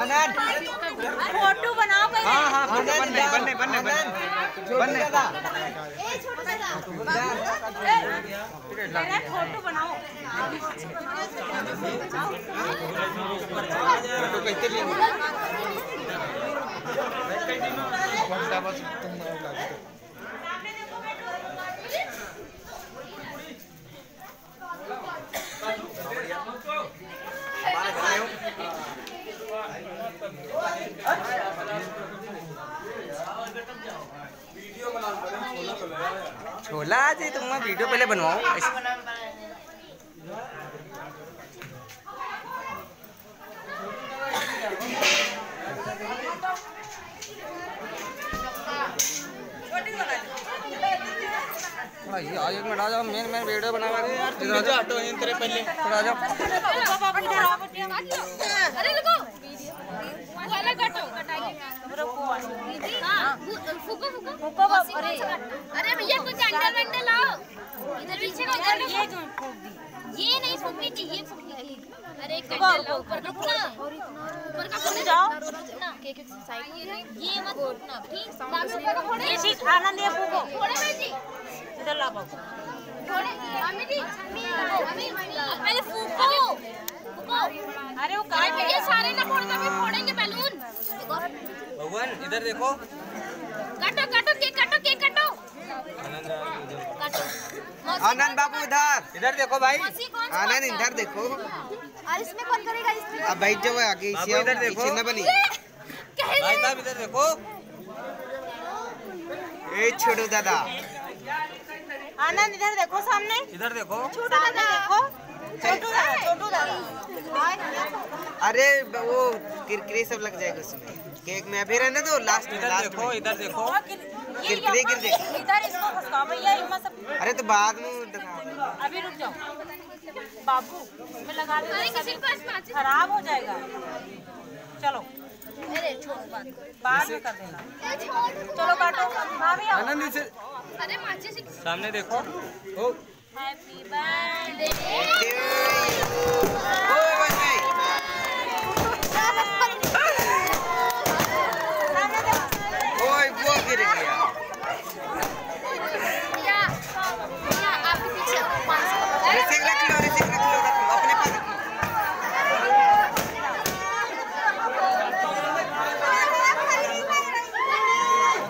आनंद photo बनाओ। हाँ हाँ फ़ोटो बनने बनने बनने बनने बनने पहले फ़ोटो बनाओ फ़ोटो कैसे लिए छोला जी तुम वीडियो पहले बनवाओ भाई आज एक मिनट आ जाओ मेन मेन वीडियो बना रहे यार। तुम जो हटो इन तेरे पहले। थोड़ा आ जाओ अरे रुको वाला काटो हाँ फूको फूको फूको अरे। अरे भैया कुछ अंडा वंडा लाओ इधर पीछे को इधर ये जो फूक दी ये नहीं फूकनी चाहिए फूकनी अरे एक अंडा लाओ ऊपर का फूकना ऊपर का फूकना जाओ। केक एक साइड ये मत फूकना ठीक बाबू ऊपर का फोड़े ये चीज़ आनंद ये फूको फोड़े भाई जी इधर ला फूको अरे वो काय भैया सारे ना फोड़ कभी फोड़ेंगे बैलून भगवान इधर देखो। काटो काटो केक काटो केक काटो। काटो। आनंद बाबू इधर। इधर देखो भाई। आनंद इधर देखो। और इसमें कौन करेगा? इसमें अब बैठ जाओ आगे इधर देखो। बनी। भाई साहब इधर देखो। ए छोड़ो दादा। आनंद इधर देखो सामने। इधर देखो। देखो छोटू दादा। छोटू दादा अरे वो किरकिरे सब लग जाएगा उसमें। केक में। अभी रहने दो लास्ट में लास्ट देखो इधर देखो। ये किरकिरे। गिर जाएगी। इधर इसको फंसा भैया इनमें सब अरे तो बाद में दिखा। अभी रुक जाओ। बाबू मैं लगा दे किसी के पास खराब हो जाएगा। चलो। अरे छोड़ बात। बाद में कर देना। चलो काटो। हाँ भैया। आनंद माचिस एक- सामने देखो। हैप्पी बर्थडे ओ भाई ओए वो गिर गया भैया भैया आपके पीछे पाँच सौ का- अरे रिसिक रख लो रिसिक रख लो रख लो अपने पास रख लो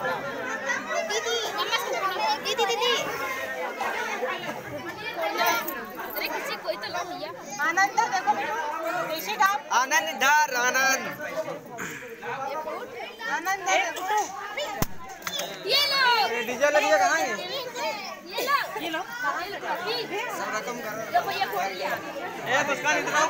दीदी मम्मा से बोलो दीदी दीदी अरे किसी कोई तो लो भैया। आनंद देखो आनंद इधर आनंद। ये लो। डीजे गया कहाँ है ये? लो। ये लो। ये लो। सब रकम कर लो भैया फोड़ लिया। ए मुस्कान इधर आओ